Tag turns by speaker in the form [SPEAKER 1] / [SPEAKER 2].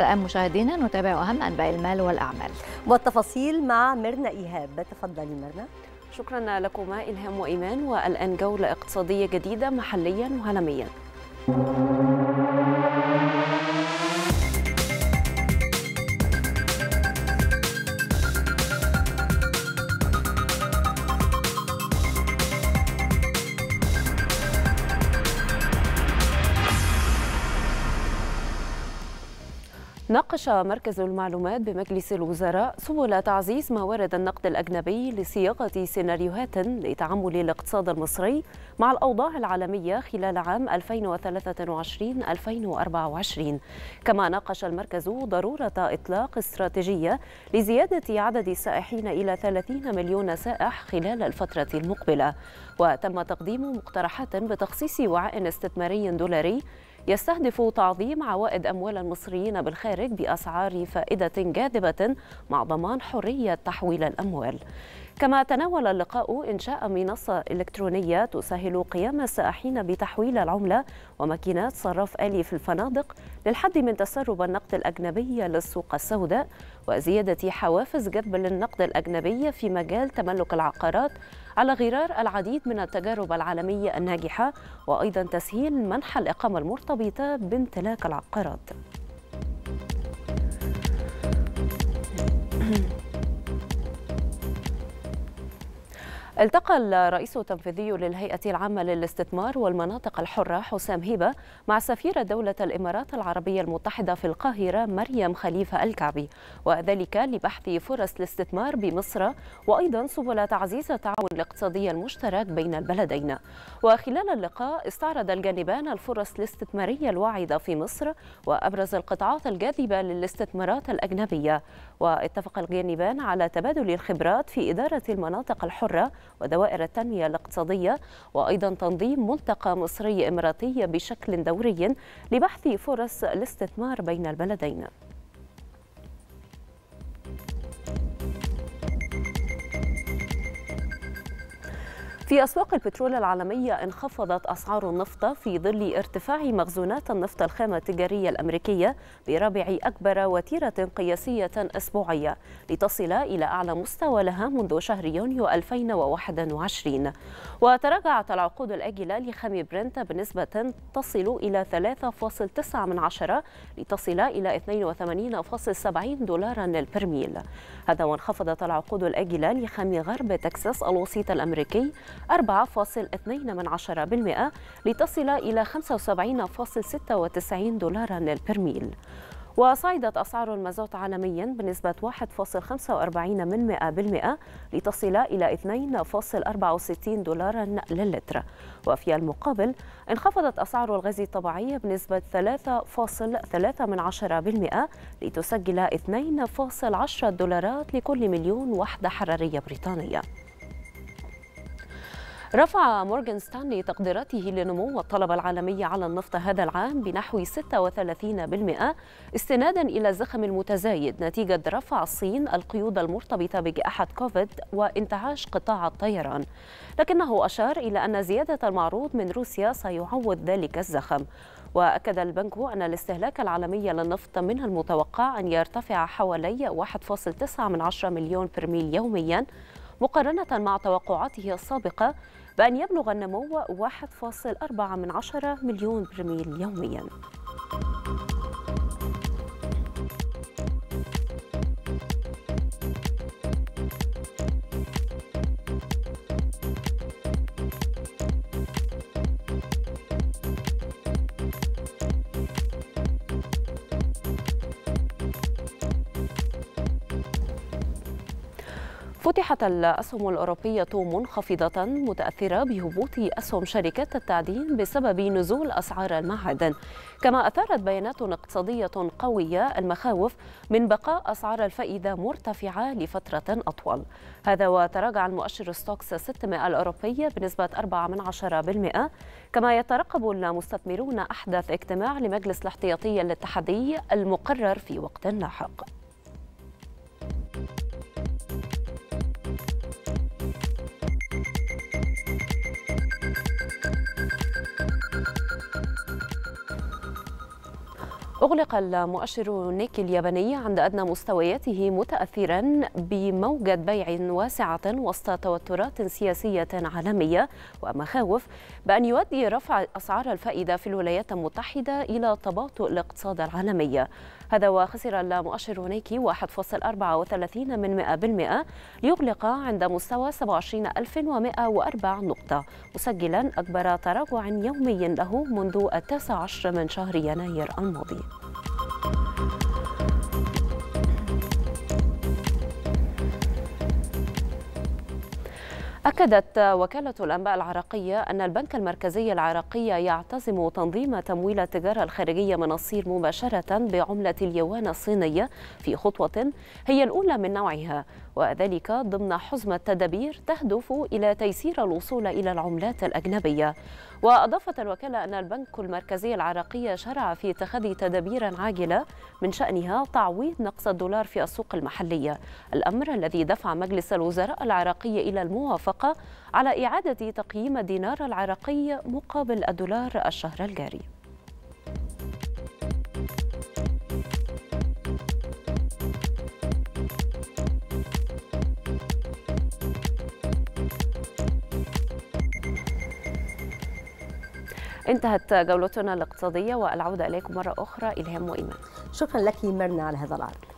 [SPEAKER 1] الآن مشاهدينا نتابع أهم أنباء المال والأعمال.
[SPEAKER 2] والتفاصيل مع ميرنا إيهاب. تفضلي ميرنا.
[SPEAKER 3] شكرا لكما إلهام وإيمان والآن جولة اقتصادية جديدة محليا وعالميا. ناقش مركز المعلومات بمجلس الوزراء سبل تعزيز موارد النقد الأجنبي لصياغة سيناريوهات لتعامل الاقتصاد المصري مع الأوضاع العالمية خلال عام 2023-2024 كما ناقش المركز ضرورة إطلاق استراتيجية لزيادة عدد السائحين إلى 30 مليون سائح خلال الفترة المقبلة. وتم تقديم مقترحات بتخصيص وعاء استثماري دولاري يستهدف تعظيم عوائد أموال المصريين بالخارج بأسعار فائدة جاذبة مع ضمان حرية تحويل الأموال. كما تناول اللقاء إنشاء منصة إلكترونية تسهل قيام السائحين بتحويل العملة وماكينات صراف آلي في الفنادق للحد من تسرب النقد الأجنبي للسوق السوداء وزيادة حوافز جذب للنقد الأجنبي في مجال تملك العقارات على غرار العديد من التجارب العالمية الناجحة وأيضا تسهيل منح الإقامة المرتبطة بامتلاك العقارات. التقى الرئيس التنفيذي للهيئة العامة للاستثمار والمناطق الحرة حسام هيبة مع سفيرة دولة الإمارات العربية المتحدة في القاهرة مريم خليفة الكعبي وذلك لبحث فرص الاستثمار بمصر وأيضا سبل تعزيز التعاون الاقتصادي المشترك بين البلدين. وخلال اللقاء استعرض الجانبان الفرص الاستثمارية الواعدة في مصر وأبرز القطاعات الجاذبة للاستثمارات الأجنبية. واتفق الجانبان على تبادل الخبرات في إدارة المناطق الحرة ودوائر التنمية الاقتصادية وأيضا تنظيم ملتقى مصري إماراتي بشكل دوري لبحث فرص الاستثمار بين البلدين. في أسواق البترول العالمية انخفضت أسعار النفط في ظل ارتفاع مخزونات النفط الخام التجارية الأمريكية برابع أكبر وتيرة قياسية أسبوعية لتصل إلى أعلى مستوى لها منذ شهر يونيو 2021 وتراجعت العقود الآجلة لخام برنت بنسبة تصل إلى 3.9 من عشرة لتصل إلى 82.70 دولارا للبرميل. هذا وانخفضت العقود الآجلة لخام غرب تكساس الوسيط الأمريكي 4.2 من عشرة بالمئة لتصل إلى 75.96 دولارا للبرميل وصعدت أسعار المازوت عالميا بنسبة 1.45 من 100 بالمئة لتصل إلى 2.64 دولارا للتر وفي المقابل انخفضت أسعار الغاز الطبيعي بنسبة 3.3 من عشرة بالمئة لتسجل 2.10 دولارات لكل مليون وحدة حرارية بريطانية. رفع مورغان ستانلي تقديراته لنمو الطلب العالمي على النفط هذا العام بنحو 36% استنادا إلى الزخم المتزايد نتيجة رفع الصين القيود المرتبطة بجائحة كوفيد وانتعاش قطاع الطيران. لكنه أشار إلى أن زيادة المعروض من روسيا سيعوض ذلك الزخم. وأكد البنك أن الاستهلاك العالمي للنفط من المتوقع أن يرتفع حوالي 1.9 مليون برميل يومياً مقارنة مع توقعاته السابقة بأن يبلغ النمو 1.4 من عشرة مليون برميل يومياً. فتحت الأسهم الأوروبية منخفضة متأثرة بهبوط أسهم شركات التعدين بسبب نزول أسعار المعادن. كما أثارت بيانات اقتصادية قوية المخاوف من بقاء أسعار الفائدة مرتفعة لفترة أطول. هذا وتراجع المؤشر ستوكس 600 الأوروبي بنسبة 4% كما يترقب المستثمرون أحدث اجتماع لمجلس الاحتياطي الاتحادي المقرر في وقت لاحق. أغلق المؤشر نيكي الياباني عند أدنى مستوياته متأثرا بموجة بيع واسعة وسط توترات سياسية عالمية ومخاوف بأن يؤدي رفع أسعار الفائدة في الولايات المتحدة إلى تباطؤ الاقتصاد العالمي. هذا وخسر المؤشر نيكي 1.34 من 100% ليغلق عند مستوى 27104 نقطة مسجلا أكبر تراجع يومي له منذ التاسع عشر من شهر يناير الماضي. أكدت وكالة الأنباء العراقية أن البنك المركزي العراقي يعتزم تنظيم تمويل التجارة الخارجية من الصين مباشرة بعملة اليوان الصينية في خطوة هي الأولى من نوعها وذلك ضمن حزمة تدابير تهدف إلى تيسير الوصول إلى العملات الأجنبية. وأضافت الوكالة أن البنك المركزي العراقي شرع في اتخاذ تدابير عاجلة من شأنها تعويض نقص الدولار في السوق المحلية الأمر الذي دفع مجلس الوزراء العراقي إلى الموافقة على إعادة تقييم الدينار العراقي مقابل الدولار الشهر الجاري. انتهت جولتنا الاقتصادية والعودة إليكم مرة أخرى إلهام وإيمان.
[SPEAKER 2] شكرا لك مرنا على هذا العرض.